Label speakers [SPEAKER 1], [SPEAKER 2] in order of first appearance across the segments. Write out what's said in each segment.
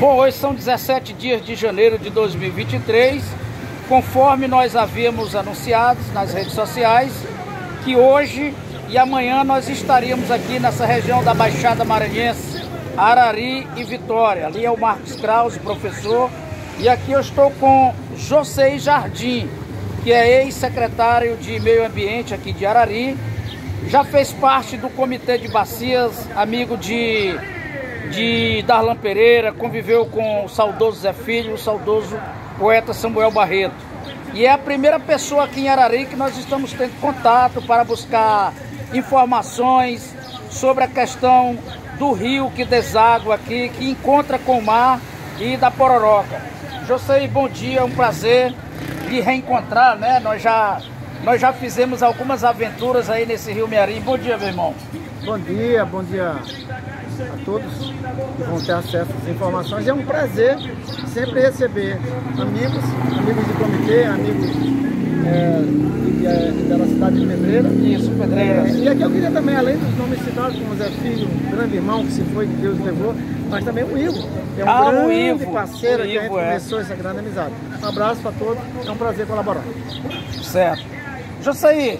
[SPEAKER 1] Bom, hoje são 17 dias de janeiro de 2023, conforme nós havíamos anunciado nas redes sociais, que hoje e amanhã nós estaríamos aqui nessa região da Baixada Maranhense, Arari e Vitória. Ali é o Marcos Kraus, professor, e aqui eu estou com José Jardim, que é ex-secretário de Meio Ambiente aqui de Arari, já fez parte do Comitê de Bacias, amigo de de Darlan Pereira, conviveu com o saudoso Zé Filho, o saudoso poeta Samuel Barreto. E é a primeira pessoa aqui em Arari que nós estamos tendo contato para buscar informações sobre a questão do rio que deságua aqui, que encontra com o mar e da Pororoca. José, bom dia, é um prazer lhe reencontrar, né? Nós já, nós já fizemos algumas aventuras aí nesse rio Mearim. Bom dia, meu irmão.
[SPEAKER 2] Bom dia, bom dia a todos que vão ter acesso às informações. É um prazer sempre receber amigos, amigos de comitê, amigos é, é, da cidade de Pedreira.
[SPEAKER 1] Isso, Pedreira.
[SPEAKER 2] É, e aqui eu queria também, além dos nomes citados, como Zé Filho, um grande irmão que se foi, que Deus levou, mas também o Ivo, que é um
[SPEAKER 1] ah,
[SPEAKER 2] grande
[SPEAKER 1] Ivo,
[SPEAKER 2] parceiro
[SPEAKER 1] o
[SPEAKER 2] que a gente
[SPEAKER 1] Ivo, é.
[SPEAKER 2] começou essa grande amizade. Um abraço para todos, é um prazer colaborar.
[SPEAKER 1] Certo. José,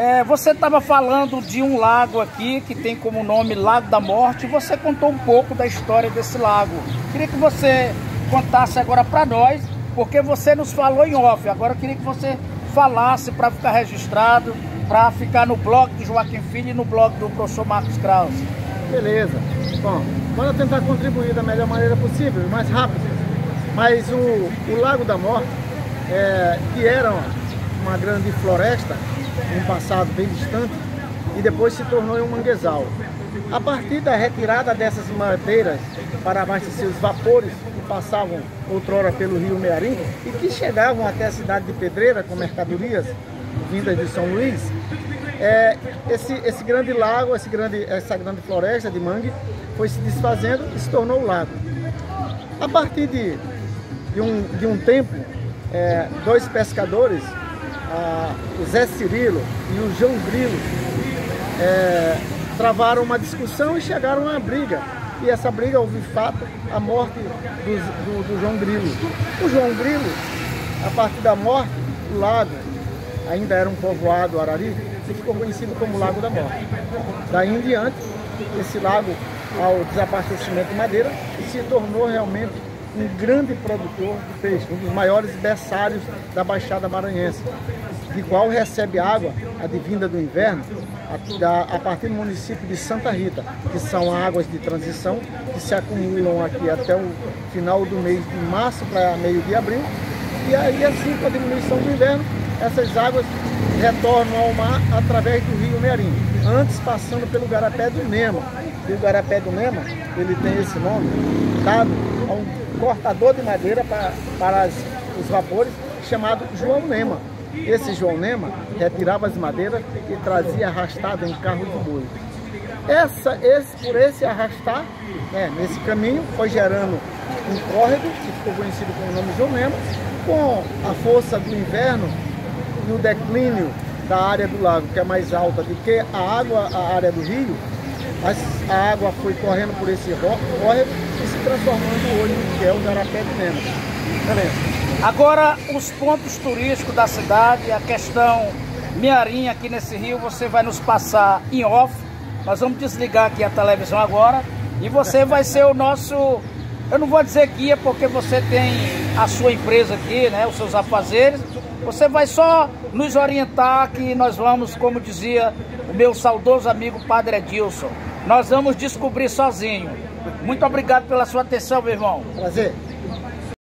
[SPEAKER 1] é, você estava falando de um lago aqui que tem como nome Lago da Morte. Você contou um pouco da história desse lago. Queria que você contasse agora para nós, porque você nos falou em off. Agora queria que você falasse para ficar registrado, para ficar no blog do Joaquim Filho e no blog do professor Marcos Kraus.
[SPEAKER 2] Beleza. Bom, vamos tentar contribuir da melhor maneira possível, mais rápido. Mas o, o Lago da Morte, é, que era grande floresta, um passado bem distante, e depois se tornou um manguezal. A partir da retirada dessas madeiras para abastecer os vapores que passavam outrora pelo rio Mearim e que chegavam até a cidade de Pedreira com mercadorias vindas de São Luís, é, esse, esse grande lago, esse grande, essa grande floresta de mangue foi se desfazendo e se tornou o lago. A partir de, de, um, de um tempo, é, dois pescadores a, o Zé Cirilo e o João Grilo é, travaram uma discussão e chegaram a uma briga. E essa briga houve fato a morte do, do, do João Grilo. O João Grilo, a partir da morte, o lago ainda era um povoado Arari e ficou conhecido como Lago da Morte. Daí em diante, esse lago, ao desabastecimento de madeira, se tornou realmente um grande produtor de peixe, um dos maiores berçários da Baixada Maranhense, de qual recebe água advinda do inverno a, partir do município de Santa Rita, que são águas de transição que se acumulam aqui até o final do mês de março para meio de abril. E aí, assim, com a diminuição do inverno, essas águas retornam ao mar através do rio Mearim, antes passando pelo Garapé do Nema. E o do Nema, ele tem esse nome dado a um cortador de madeira para, para as, os vapores, chamado João Nema. Esse João Nema retirava as madeiras e trazia arrastado em carro de boi. Essa, esse, por esse arrastar, né, nesse caminho, foi gerando um córrego, que ficou conhecido com o nome João Nema, com a força do inverno e o declínio da área do lago, que é mais alta do que a água, a área do rio, a água foi correndo por esse córrego e se transformando hoje no que é o Garapé de Nema.
[SPEAKER 1] Beleza. Agora, os pontos turísticos da cidade, a questão Mearim aqui nesse rio, você vai nos passar em off. Nós vamos desligar aqui a televisão agora e você vai ser o nosso, eu não vou dizer guia porque você tem a sua empresa aqui, né, os seus afazeres. Você vai só nos orientar que nós vamos, como dizia o meu saudoso amigo Padre Edilson, nós vamos descobrir sozinho. Muito obrigado pela sua atenção, meu irmão.
[SPEAKER 2] Prazer.